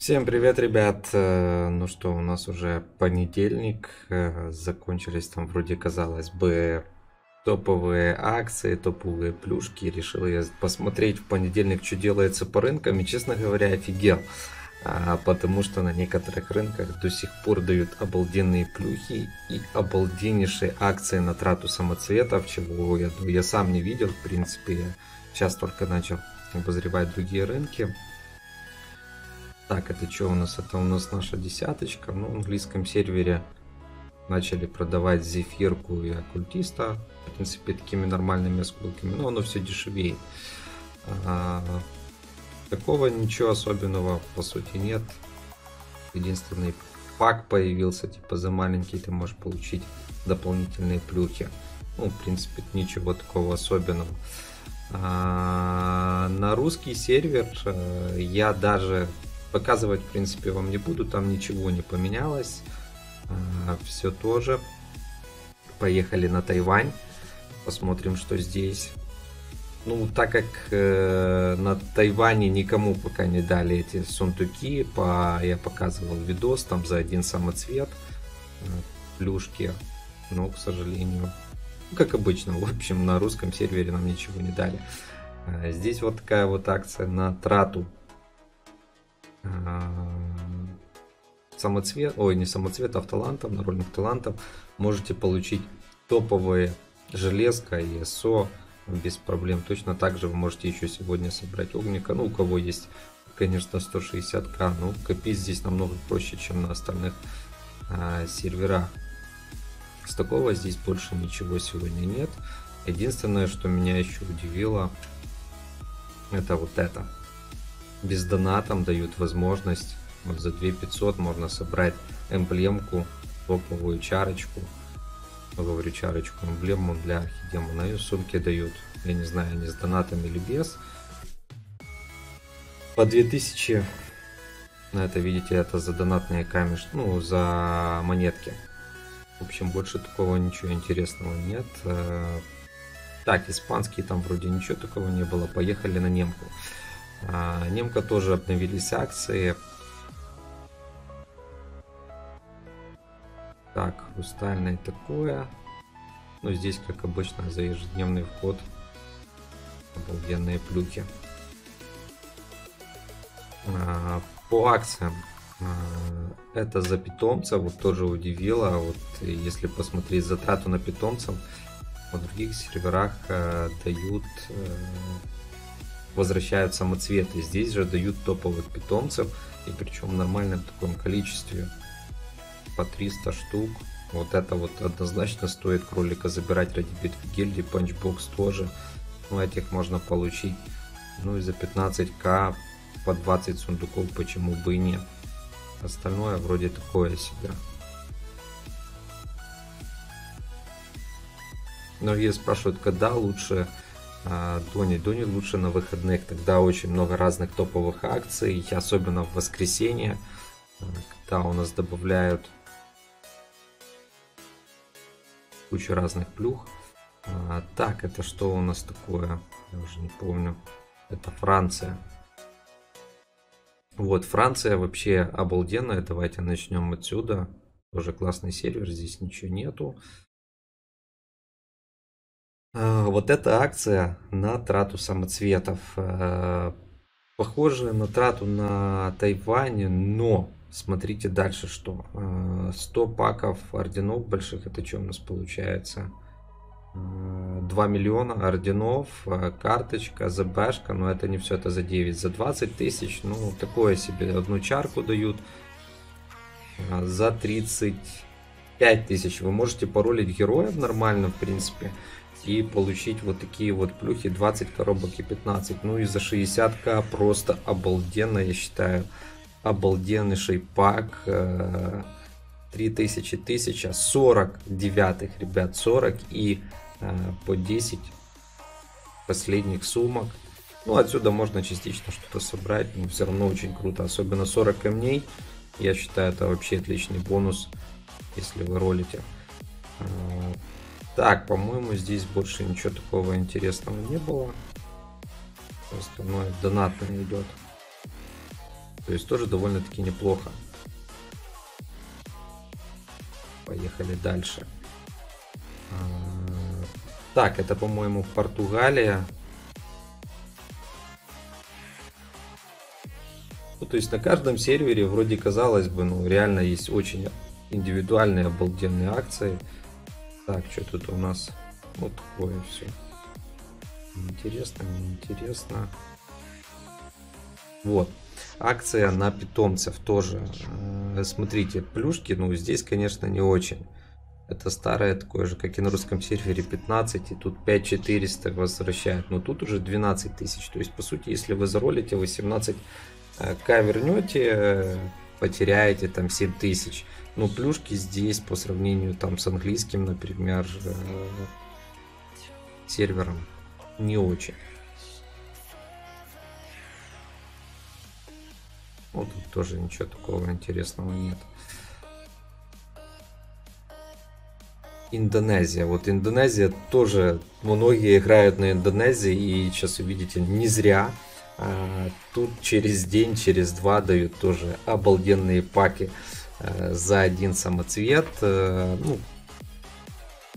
Всем привет, ребят! Э, ну что, у нас уже понедельник. Э, закончились там вроде, казалось бы, топовые акции, топовые плюшки. Решил я посмотреть в понедельник, что делается по рынкам. И, честно говоря, офигел. А, потому что на некоторых рынках до сих пор дают обалденные плюхи и обалденнейшие акции на трату самоцветов, чего я, я сам не видел. В принципе, сейчас только начал обозревать другие рынки. Так, это что у нас? Это у нас наша десяточка. Ну, в английском сервере начали продавать зефирку и оккультиста. В принципе, такими нормальными осколками. Но оно все дешевеет. А, такого ничего особенного по сути нет. Единственный пак появился, типа за маленький ты можешь получить дополнительные плюхи. Ну, в принципе, ничего такого особенного. А, на русский сервер э, я даже Показывать, в принципе, вам не буду, там ничего не поменялось. А, Все тоже. Поехали на Тайвань. Посмотрим, что здесь. Ну, так как э, на Тайване никому пока не дали эти сундуки, по, я показывал видос, там за один самоцвет, э, плюшки, но, к сожалению, как обычно, в общем, на русском сервере нам ничего не дали. Э, здесь вот такая вот акция на трату самоцвет, ой, не самоцвет, а талантом, народных талантов можете получить топовые железка и СО без проблем. Точно так же вы можете еще сегодня собрать огника. Ну, у кого есть, конечно, 160к. Ну, копить здесь намного проще, чем на остальных а, серверах. С такого здесь больше ничего сегодня нет. Единственное, что меня еще удивило, это вот это без донатом дают возможность вот за 2500 можно собрать эмблемку, топовую чарочку. Говорю чарочку, эмблему для орхидема. На ее сумке дают. Я не знаю, они с донатом или без. По 2000 на это видите, это за донатные камешки, ну, за монетки. В общем, больше такого ничего интересного нет. Э, так, испанский там вроде ничего такого не было. Поехали на немку. А, немка тоже обновились акции. Так, хрустальное такое. Ну, здесь, как обычно, за ежедневный вход обалденные плюхи. А, по акциям. А, это за питомца, вот тоже удивило. Вот если посмотреть затрату на питомцев, в других серверах э, дают э, возвращают самоцветы. Здесь же дают топовых питомцев, и причем в нормальном таком количестве. По 300 штук. Вот это вот однозначно стоит кролика забирать ради битвы гильдии. Панчбокс тоже. Ну, этих можно получить. Ну и за 15к по 20 сундуков почему бы и нет. Остальное вроде такое себе. Многие спрашивают, когда лучше Дони. Дони лучше на выходных, тогда очень много разных топовых акций, особенно в воскресенье, а, когда у нас добавляют кучу разных плюх. А, так, это что у нас такое? Я уже не помню. Это Франция. Вот, Франция вообще обалденная. Давайте начнем отсюда. Тоже классный сервер, здесь ничего нету. А, вот эта акция на трату самоцветов. А, похоже на трату на Тайване, но смотрите дальше что. 100 а, паков орденов больших, это что у нас получается? 2 миллиона орденов, карточка, ЗБшка, но это не все, это за 9, за 20 тысяч, ну такое себе, одну чарку дают, за 35 тысяч вы можете паролить героев нормально, в принципе, и получить вот такие вот плюхи 20 коробок и 15 ну и за 60к просто обалденно я считаю. Обалденнейший пак 3000 1000 49 ребят 40 и э, по 10 последних сумок. Ну отсюда можно частично что-то собрать но все равно очень круто. Особенно 40 камней я считаю это вообще отличный бонус если вы ролите. Э, так, по-моему, здесь больше ничего такого интересного не было. Остальное донатное идет. То есть тоже довольно-таки неплохо. Поехали дальше. А, так, это, по-моему, Португалия. Ну, то есть на каждом сервере вроде казалось бы, ну, реально есть очень индивидуальные обалденные акции. Так, что тут у нас? Вот такое все. Интересно, неинтересно. Вот. Акция на питомцев тоже. Э, смотрите, плюшки, ну, здесь, конечно, не очень. Это старое такое же, как и на русском сервере 15, и тут 5400 возвращают. Но тут уже 12 тысяч. То есть, по сути, если вы заролите 18 к вернете, потеряете там 7 тысяч. Но плюшки здесь по сравнению там с английским, например, э, сервером не очень. Вот тут тоже ничего такого интересного нет. Индонезия. Вот Индонезия тоже многие играют на Индонезии и сейчас увидите не зря. А, тут через день, через два дают тоже обалденные паки а, за один самоцвет. А, ну,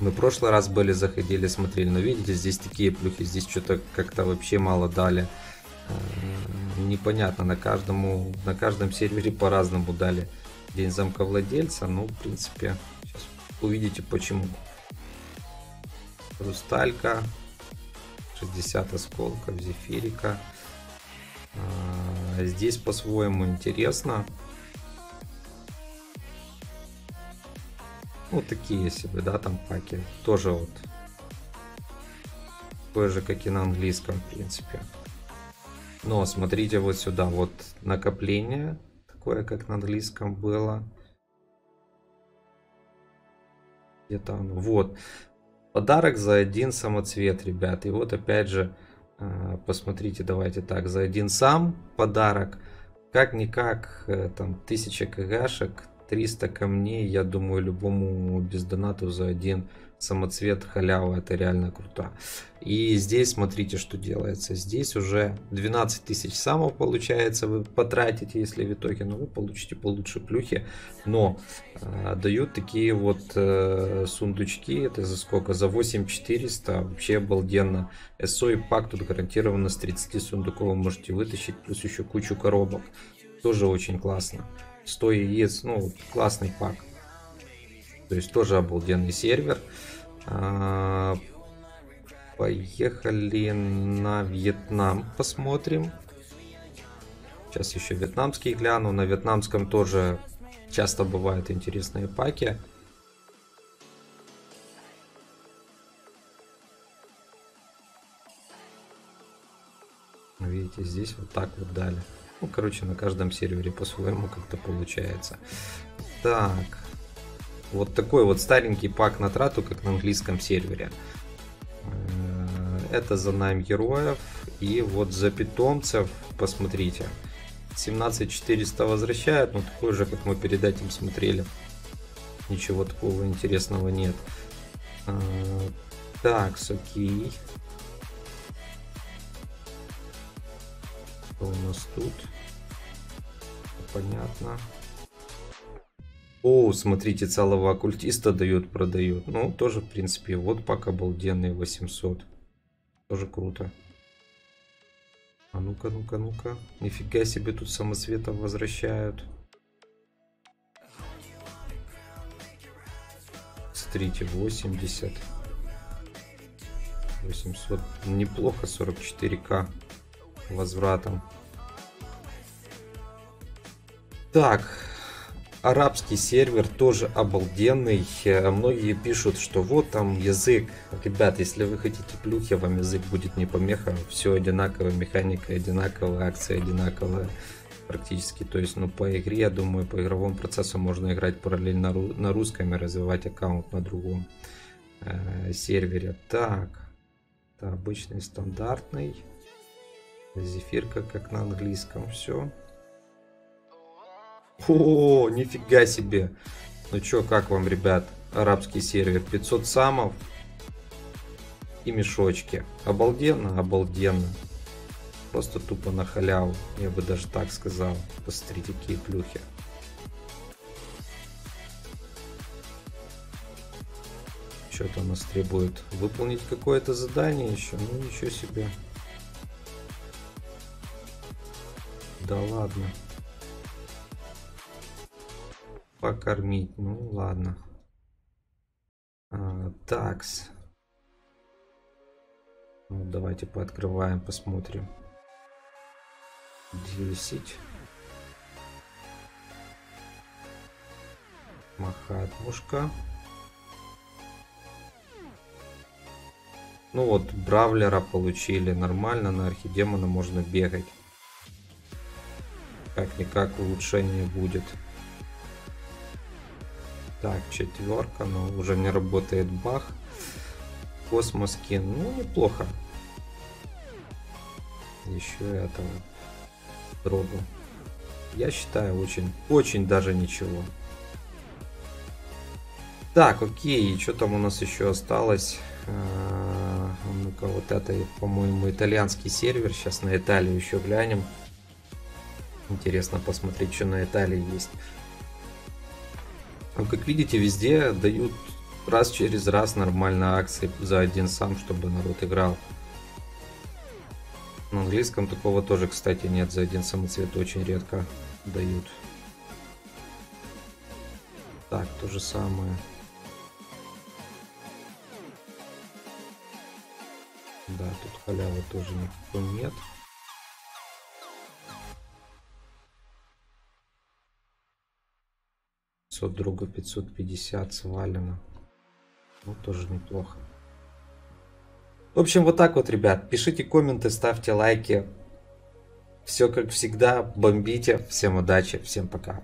мы в прошлый раз были, заходили, смотрели, но видите, здесь такие плюхи, здесь что-то как-то вообще мало дали. Непонятно, на, каждому, на каждом сервере по-разному дали день замка владельца. Ну, в принципе, сейчас увидите почему. Хрусталька, 60 осколков, зефирика. А, здесь по-своему интересно. Вот такие себе, да, там паки. Тоже вот. Такое же, как и на английском, в принципе. Но смотрите вот сюда, вот накопление. Такое, как на английском было. Где-то оно. Вот. Подарок за один самоцвет, ребят. И вот опять же, посмотрите, давайте так, за один сам подарок, как-никак, э, там, 1000 кгшек, 300 камней, я думаю, любому без донату за один самоцвет халява это реально круто. И здесь смотрите, что делается. Здесь уже 12 тысяч самов получается вы потратите, если в итоге, но вы получите получше плюхи. Но э, дают такие вот э, сундучки, это за сколько? За 8400, вообще обалденно. СО и пак тут гарантированно с 30 сундуков вы можете вытащить, плюс еще кучу коробок. Тоже очень классно. 100 яиц, ну, классный пак. То есть тоже обалденный сервер. А, поехали на Вьетнам посмотрим. Сейчас еще вьетнамский гляну. На вьетнамском тоже часто бывают интересные паки. Видите, здесь вот так вот дали. Ну, короче, на каждом сервере по-своему как-то получается. Так, вот такой вот старенький пак на трату, как на английском сервере. Э, это за найм героев. И вот за питомцев, посмотрите. 17400 возвращают, но такой же, как мы перед этим смотрели. Ничего такого интересного нет. Э, так, окей. Что у нас тут? Понятно. О, смотрите, целого оккультиста дают, продают. Ну, тоже, в принципе, вот пак обалденный 800. Тоже круто. А ну-ка, ну-ка, ну-ка. Нифига себе тут самоцветов возвращают. Смотрите, 80. 800. Неплохо, 44к возвратом. Так, арабский сервер тоже обалденный. Э, многие пишут, что вот там язык. Ребят, если вы хотите плюхи, вам язык будет не помеха. Все одинаково, механика одинаковая, акции одинаковые практически. То есть, ну, по игре, я думаю, по игровому процессу можно играть параллельно на русском и развивать аккаунт на другом э, сервере. Так, это обычный стандартный. Зефирка, как на английском. Все. О, нифига себе. Ну чё, как вам, ребят, арабский сервер? 500 самов и мешочки. Обалденно, обалденно. Просто тупо на халяву. Я бы даже так сказал. Посмотрите, какие плюхи. Что-то у нас требует выполнить какое-то задание еще. Ну ничего себе. Да ладно. Покормить. Ну ладно. А, такс. Ну, давайте пооткрываем, посмотрим. 10. Махатмушка. Ну вот, Бравлера получили нормально, на Архидемона можно бегать. Как-никак улучшение будет. Так, четверка, но уже не работает бах. Космоскин, ну неплохо. Еще этого дробу. Я считаю очень, очень даже ничего. Так, окей, что там у нас еще осталось? А, ну-ка, вот это, по-моему, итальянский сервер. Сейчас на Италию еще глянем. Интересно посмотреть, что на Италии есть. Ну, как видите, везде дают раз через раз нормально акции за один сам, чтобы народ играл. На английском такого тоже, кстати, нет. За один самоцвет очень редко дают. Так, то же самое. Да, тут халявы тоже никакой нет. Сот друга 550 свалено. Ну, тоже неплохо. В общем, вот так вот, ребят. Пишите комменты, ставьте лайки. Все как всегда. Бомбите. Всем удачи. Всем пока.